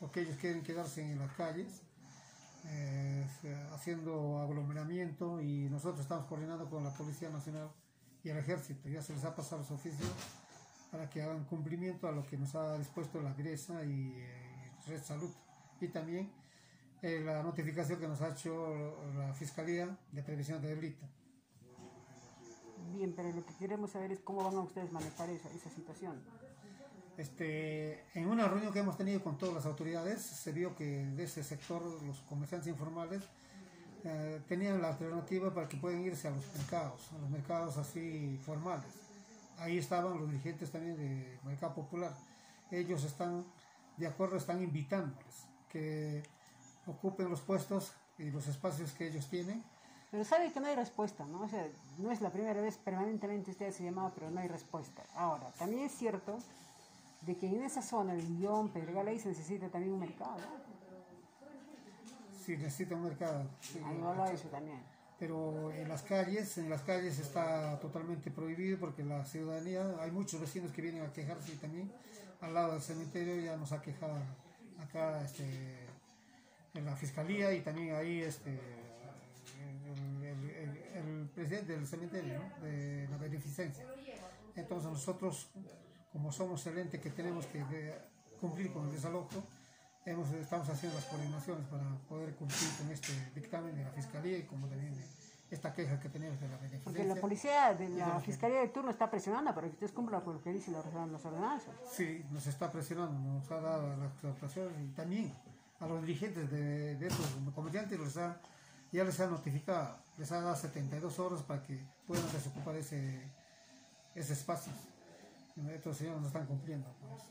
porque ellos quieren quedarse en las calles eh, haciendo aglomeramiento y nosotros estamos coordinando con la Policía Nacional y el Ejército. Ya se les ha pasado los oficios para que hagan cumplimiento a lo que nos ha dispuesto la Gresa y eh, Red Salud. Y también eh, la notificación que nos ha hecho la Fiscalía de Prevención de Delito. Bien, pero lo que queremos saber es cómo van a ustedes manejar esa, esa situación. Este, en una reunión que hemos tenido con todas las autoridades, se vio que de ese sector los comerciantes informales eh, tenían la alternativa para que puedan irse a los mercados, a los mercados así formales. Ahí estaban los dirigentes también del mercado popular. Ellos están de acuerdo, están invitándoles que ocupen los puestos y los espacios que ellos tienen. Pero sabe que no hay respuesta, ¿no? No es la primera vez permanentemente usted se llamado, pero no hay respuesta. Ahora, también es cierto de que en esa zona de Guión, Pedregal, ahí se necesita también un mercado. Sí, necesita un mercado. Sí, ahí no lo eso también. Pero en las calles, en las calles está totalmente prohibido porque la ciudadanía, hay muchos vecinos que vienen a quejarse también al lado del cementerio ya nos ha quejado acá este, en la fiscalía y también ahí este, el, presidente del cementerio de la beneficencia. Entonces nosotros como somos el ente que tenemos que cumplir con el desalojo, hemos, estamos haciendo las coordinaciones para poder cumplir con este dictamen de la Fiscalía y como también esta queja que tenemos de la beneficencia. Porque la policía de la Fiscalía de turno está presionando para que ustedes cumplan con lo que dicen las ordenanzas. Sí, nos está presionando, nos ha dado las actuaciones y también a los dirigentes de, de estos comerciantes ha, ya les ha notificado, les ha dado 72 horas para que puedan desocupar ese, ese espacio estos señores no están cumpliendo. Pues.